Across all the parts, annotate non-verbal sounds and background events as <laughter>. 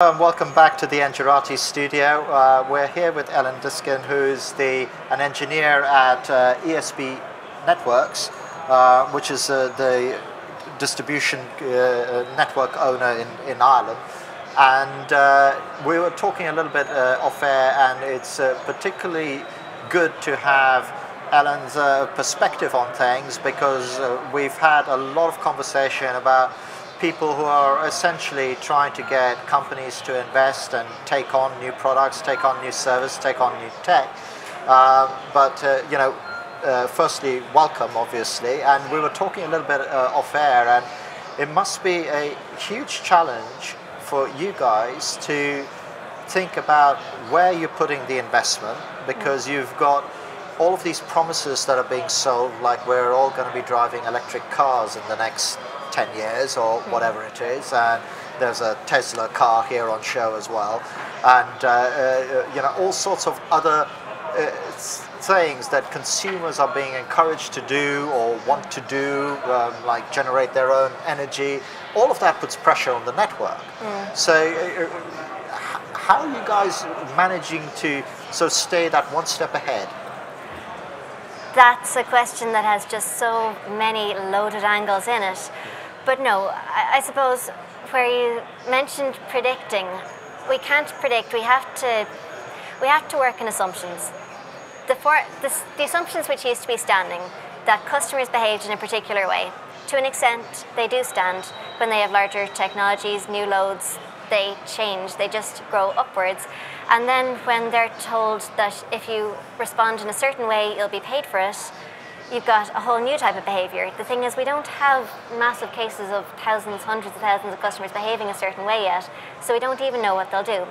Um, welcome back to the Engerati studio. Uh, we're here with Ellen Diskin, who's the, an engineer at uh, ESB Networks, uh, which is uh, the distribution uh, network owner in, in Ireland. And uh, we were talking a little bit off air, and it's particularly good to have Ellen's perspective on things because we've had a lot of conversation about people who are essentially trying to get companies to invest and take on new products, take on new service, take on new tech. Uh, but uh, you know, uh, firstly, welcome, obviously. And we were talking a little bit uh, off air, and it must be a huge challenge for you guys to think about where you're putting the investment because mm. you've got all of these promises that are being sold, like we're all going to be driving electric cars in the next 10 years or mm. whatever it is. And there's a Tesla car here on show as well. And, uh, uh, you know, all sorts of other uh, things that consumers are being encouraged to do or want to do, um, like generate their own energy. All of that puts pressure on the network. Mm. So, uh, uh, how are you guys managing to sort of stay that one step ahead? That's a question that has just so many loaded angles in it. But no, I, I suppose where you mentioned predicting, we can't predict. We have to we have to work in assumptions. The, for, the, the, assumptions which used to be standing, that customers behaved in a particular way, to an extent they do stand when they have larger technologies, new loads, they change, they just grow upwards. And then when they're told that if you respond in a certain way, you'll be paid for it, you've got a whole new type of behaviour. The thing is, we don't have massive cases of thousands, hundreds of thousands of customers behaving a certain way yet, so we don't even know what they'll do.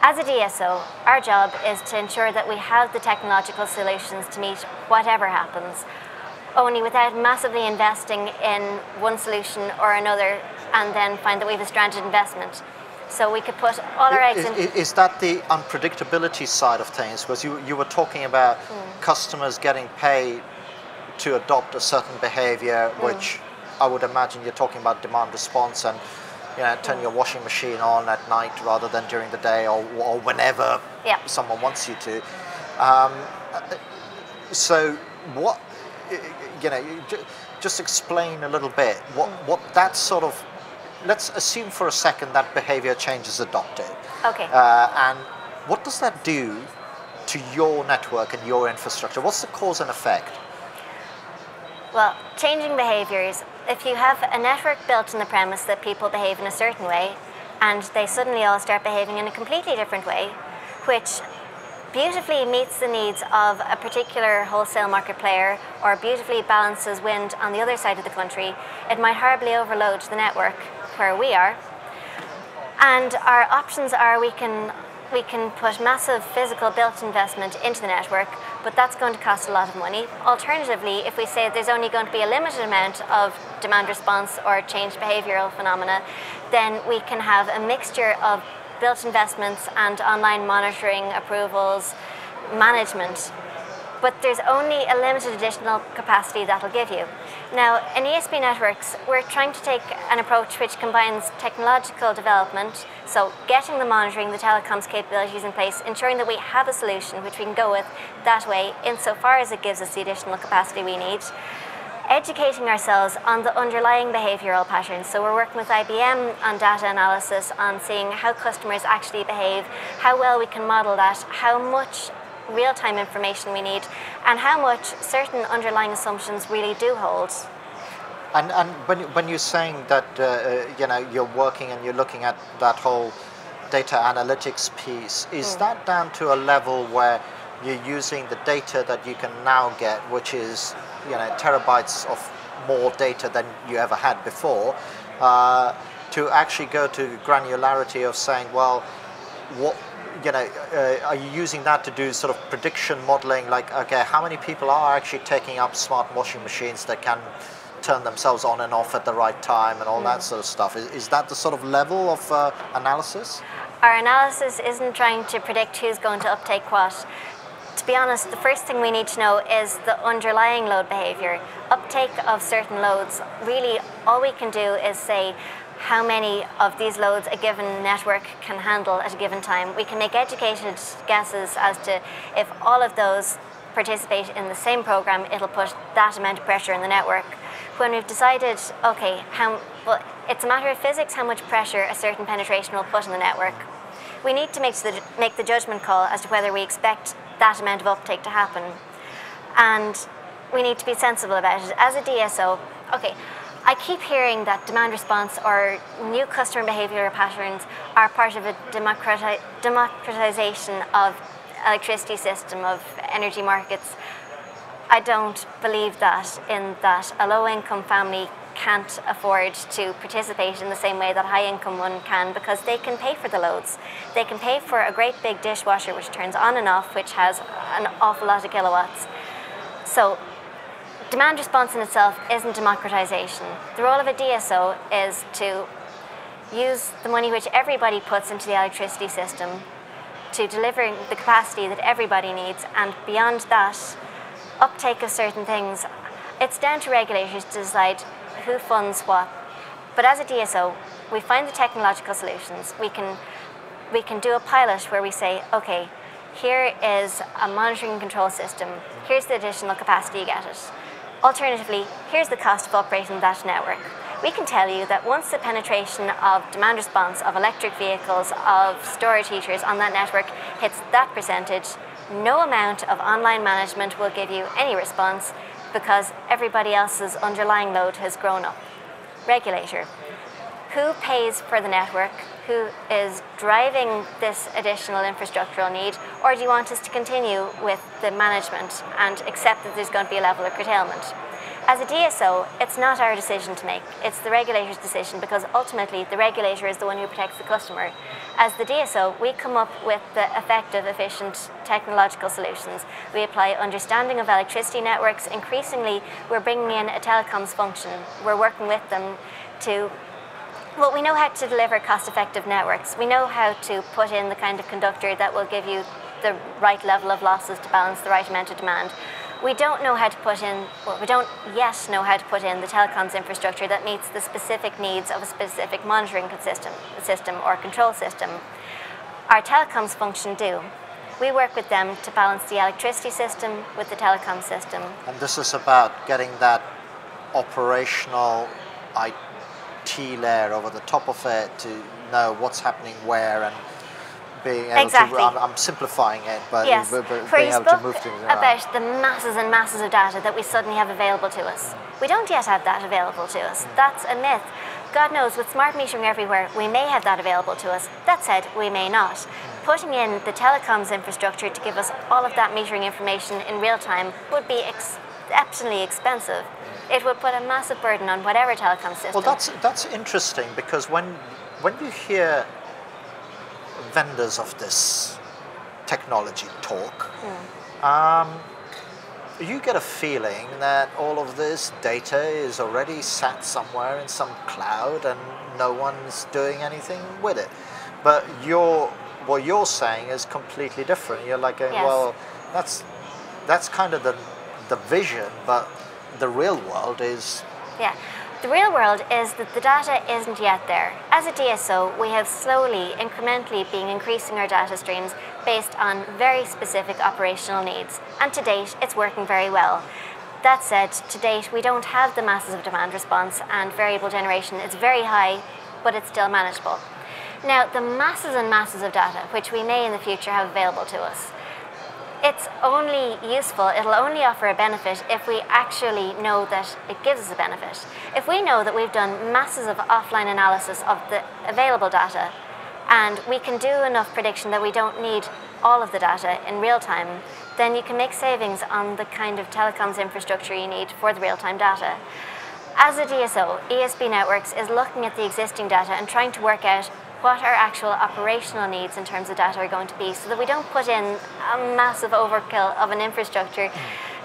As a DSO, our job is to ensure that we have the technological solutions to meet whatever happens, only without massively investing in one solution or another and then find that we have a stranded investment. So we could put all our eggs is, in. Is that the unpredictability side of things? Because you, you were talking about mm. customers getting paid to adopt a certain behavior, mm. which I would imagine you're talking about demand response and you know, turn mm. your washing machine on at night rather than during the day or, or whenever yeah. someone wants you to. Um, so what, you know, just explain a little bit what, mm. what that sort of, let's assume for a second that behavior change is adopted. Okay. Uh, and what does that do to your network and your infrastructure? What's the cause and effect? Well, changing behaviours. If you have a network built in the premise that people behave in a certain way, and they suddenly all start behaving in a completely different way, which beautifully meets the needs of a particular wholesale market player or beautifully balances wind on the other side of the country, it might horribly overload the network where we are. And our options are we can we can put massive physical built investment into the network, but that's going to cost a lot of money. Alternatively, if we say there's only going to be a limited amount of demand response or change behavioral phenomena, then we can have a mixture of built investments and online monitoring, approvals, management but there's only a limited additional capacity that'll give you. Now, in ESB Networks, we're trying to take an approach which combines technological development, so getting the monitoring, the telecoms capabilities in place, ensuring that we have a solution which we can go with that way insofar as it gives us the additional capacity we need, educating ourselves on the underlying behavioural patterns. So we're working with IBM on data analysis, on seeing how customers actually behave, how well we can model that, how much real-time information we need and how much certain underlying assumptions really do hold. And, and when, when you're saying that uh, uh, you know you're working and you're looking at that whole data analytics piece, is mm. that down to a level where you're using the data that you can now get, which is you know terabytes of more data than you ever had before, uh, to actually go to granularity of saying, well, what you know, uh, are you using that to do sort of prediction modeling? Like, okay, how many people are actually taking up smart washing machines that can turn themselves on and off at the right time and all mm. that sort of stuff? Is, is that the sort of level of uh, analysis? Our analysis isn't trying to predict who's going to uptake what. To be honest, the first thing we need to know is the underlying load behavior. Uptake of certain loads, really all we can do is say, how many of these loads a given network can handle at a given time. We can make educated guesses as to if all of those participate in the same program, it'll put that amount of pressure in the network. When we've decided, okay, how, well, it's a matter of physics how much pressure a certain penetration will put in the network. We need to make the, make the judgment call as to whether we expect that amount of uptake to happen. And we need to be sensible about it. As a DSO, okay, I keep hearing that demand response or new customer behavioral patterns are part of a democrati democratization of electricity system, of energy markets. I don't believe that in that a low income family can't afford to participate in the same way that high income one can because they can pay for the loads. They can pay for a great big dishwasher which turns on and off, which has an awful lot of kilowatts. So demand response in itself isn't democratization. The role of a DSO is to use the money which everybody puts into the electricity system to delivering the capacity that everybody needs and beyond that, uptake of certain things, it's down to regulators to decide who funds what. But as a DSO, we find the technological solutions. We can, we can do a pilot where we say, okay, here is a monitoring and control system. Here's the additional capacity you get it. Alternatively, here's the cost of operating that network. We can tell you that once the penetration of demand response of electric vehicles, of storage heaters on that network hits that percentage, no amount of online management will give you any response because everybody else's underlying load has grown up. Regulator. Who pays for the network? Who is driving this additional infrastructural need? Or do you want us to continue with the management and accept that there's going to be a level of curtailment? As a DSO, it's not our decision to make. It's the regulator's decision because ultimately the regulator is the one who protects the customer. As the DSO, we come up with the effective, efficient technological solutions. We apply understanding of electricity networks. Increasingly, we're bringing in a telecoms function. We're working with them to well, we know how to deliver cost-effective networks. We know how to put in the kind of conductor that will give you the right level of losses to balance the right amount of demand we don't know how to put in, well, we don't yet know how to put in the telecoms infrastructure that meets the specific needs of a specific monitoring system, system or control system. Our telecoms function do. We work with them to balance the electricity system with the telecom system. And this is about getting that operational IT layer over the top of it to know what's happening where and being able exactly. to, I'm, I'm, simplifying it, but yes. being able to move things around. about the masses and masses of data that we suddenly have available to us. We don't yet have that available to us. Mm. That's a myth. God knows, with smart metering everywhere, we may have that available to us. That said, we may not. Mm. Putting in the telecoms infrastructure to give us all of that metering information in real time would be exceptionally expensive. It would put a massive burden on whatever telecom system. Well, that's that's interesting because when when you hear vendors of this technology talk, mm. um, you get a feeling that all of this data is already sat somewhere in some cloud and no one's doing anything with it. But what you're saying is completely different. You're like, going, yes. well, that's that's kind of the the vision, but the real world is yeah. The real world is that the data isn't yet there. As a DSO, we have slowly, incrementally been increasing our data streams based on very specific operational needs. And to date, it's working very well. That said, to date, we don't have the masses of demand response and variable generation. It's very high, but it's still manageable. Now, the masses and masses of data, which we may in the future have available to us, it's only useful, it'll only offer a benefit if we actually know that it gives us a benefit. If we know that we've done masses of offline analysis of the available data and we can do enough prediction that we don't need all of the data in real time, then you can make savings on the kind of telecoms infrastructure you need for the real-time data. As a DSO, ESB Networks is looking at the existing data and trying to work out what our actual operational needs in terms of data are going to be so that we don't put in a massive overkill of an infrastructure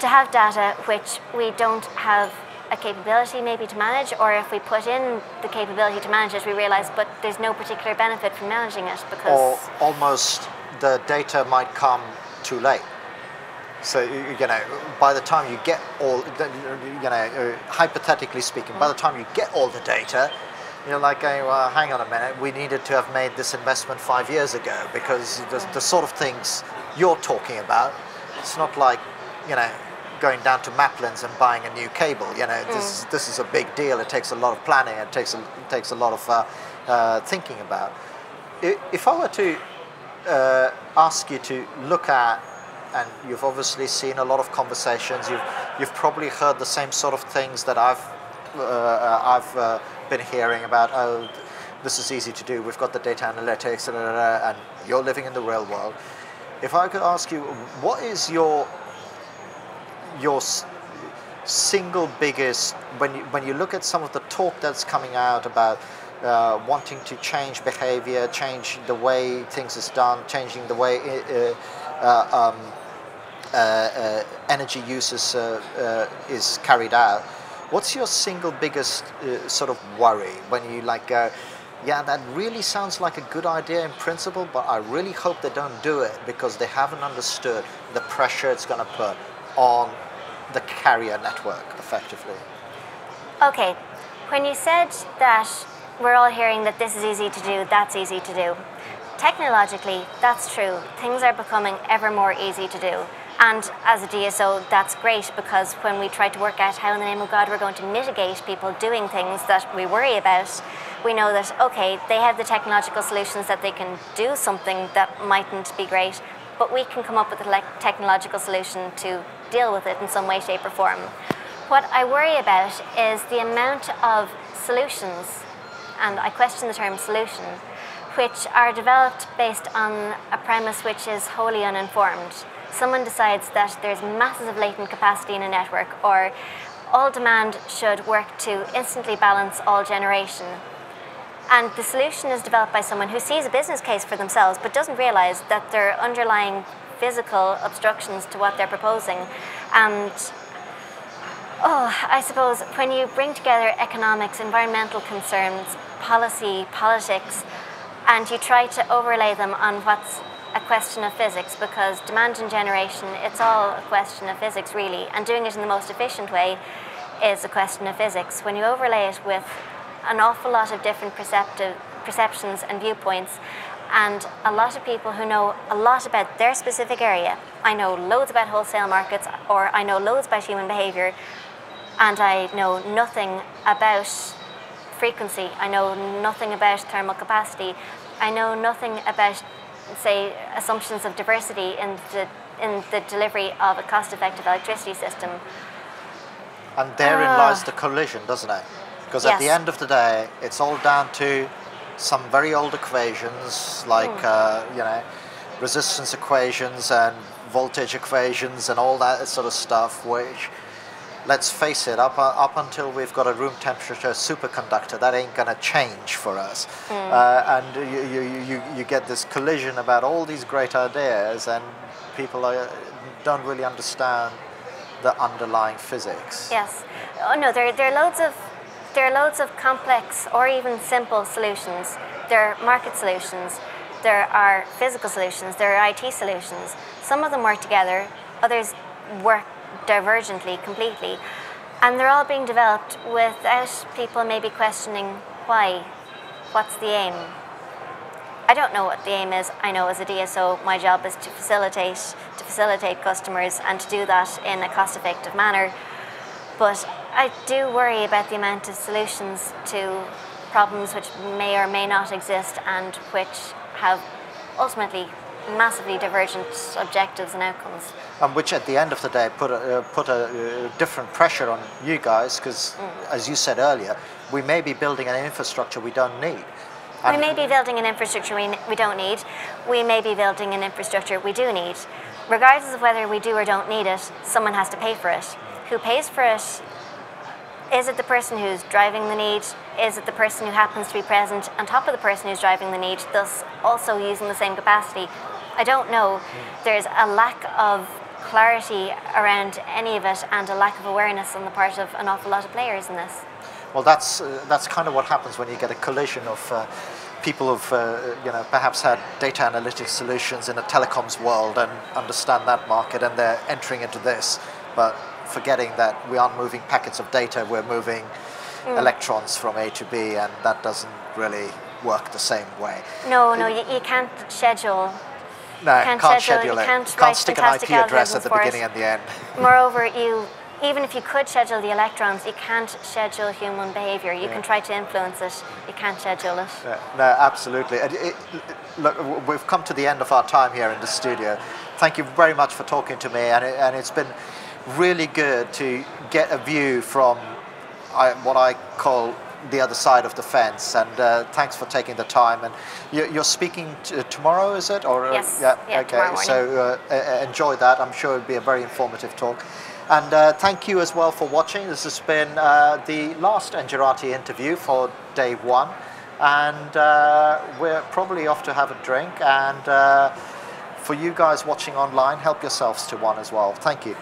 to have data which we don't have a capability maybe to manage or if we put in the capability to manage it we realize but there's no particular benefit from managing it because or almost the data might come too late. So you know by the time you get all you know uh, hypothetically speaking by the time you get all the data you're like going, well, hang on a minute, we needed to have made this investment five years ago because the, the sort of things you're talking about, it's not like, you know, going down to Maplins and buying a new cable. You know, this, mm. this is a big deal. It takes a lot of planning. It takes a, it takes a lot of uh, uh, thinking about. If I were to uh, ask you to look at, and you've obviously seen a lot of conversations. You've you've probably heard the same sort of things that I've I've uh, been hearing about. Oh, this is easy to do. We've got the data analytics, and you're living in the real world. If I could ask you, what is your your single biggest when you when you look at some of the talk that's coming out about uh, wanting to change behavior, change the way things is done, changing the way uh, uh, um, uh, uh, energy uses uh, is carried out. What's your single biggest uh, sort of worry when you like go? yeah, that really sounds like a good idea in principle, but I really hope they don't do it because they haven't understood the pressure it's going to put on the carrier network effectively. Okay, when you said that we're all hearing that this is easy to do, that's easy to do. Technologically, that's true. Things are becoming ever more easy to do. And as a DSO, that's great because when we try to work out how in the name of God we're going to mitigate people doing things that we worry about, we know that, okay, they have the technological solutions that they can do something that mightn't be great, but we can come up with a technological solution to deal with it in some way, shape, or form. What I worry about is the amount of solutions, and I question the term solution, which are developed based on a premise which is wholly uninformed. Someone decides that there's massive latent capacity in a network, or all demand should work to instantly balance all generation. And the solution is developed by someone who sees a business case for themselves but doesn't realize that there are underlying physical obstructions to what they're proposing. And oh, I suppose when you bring together economics, environmental concerns, policy, politics, and you try to overlay them on what's a question of physics because demand and generation, it's all a question of physics really, and doing it in the most efficient way is a question of physics. When you overlay it with an awful lot of different perceptive perceptions and viewpoints, and a lot of people who know a lot about their specific area. I know loads about wholesale markets, or I know loads about human behavior, and I know nothing about frequency. I know nothing about thermal capacity. I know nothing about, say, assumptions of diversity in the in the delivery of a cost-effective electricity system. And therein uh, lies the collision, doesn't it? Because yes. at the end of the day, it's all down to some very old equations like mm. uh, you know resistance equations and voltage equations and all that sort of stuff which let's face it up uh, up until we've got a room temperature superconductor that ain't going to change for us mm. uh, and you, you, you, you get this collision about all these great ideas and people are, don't really understand the underlying physics yes oh no there, there are loads of there are loads of complex or even simple solutions. There are market solutions, there are physical solutions, there are IT solutions. Some of them work together, others work divergently completely. And they're all being developed without people maybe questioning why. What's the aim? I don't know what the aim is. I know as a DSO, my job is to facilitate to facilitate customers and to do that in a cost-effective manner. But I do worry about the amount of solutions to problems which may or may not exist and which have ultimately massively divergent objectives and outcomes. And which at the end of the day put a, uh, put a uh, different pressure on you guys because mm. as you said earlier, we may be building an infrastructure we don't need. And we may be building an infrastructure we, we don't need. We may be building an infrastructure we do need. Regardless of whether we do or don't need it, someone has to pay for it. Who pays for it is it the person who's driving the need? Is it the person who happens to be present on top of the person who's driving the need, thus also using the same capacity? I don't know. There's a lack of clarity around any of it and a lack of awareness on the part of an awful lot of players in this. Well, that's, uh, that's kind of what happens when you get a collision of uh, people who've uh, you know, perhaps had data analytics solutions in a telecoms world and understand that market and they're entering into this. But forgetting that we aren't moving packets of data, we're moving mm. electrons from A to B, and that doesn't really work the same way. No, no, you, you can't schedule. No, can't, can't schedule, schedule, it. Can't, can't stick an IP address at the beginning and the end. <laughs> Moreover, you even if you could schedule the electrons, you can't schedule human behavior. You yeah. can try to influence it, you can't schedule it. Yeah, no, absolutely. It, it, look, we've come to the end of our time here in the studio. Thank you very much for talking to me, and, it, and it's been really good to get a view from I, what I call the other side of the fence. And uh, thanks for taking the time. And you're, speaking tomorrow, is it? Or yes. Uh, yeah. yeah. Okay. So uh, enjoy that. I'm sure it'll be a very informative talk. And uh, thank you as well for watching. This has been uh, the last Engerati interview for day one. And uh, we're probably off to have a drink. And uh, for you guys watching online, help yourselves to one as well. Thank you.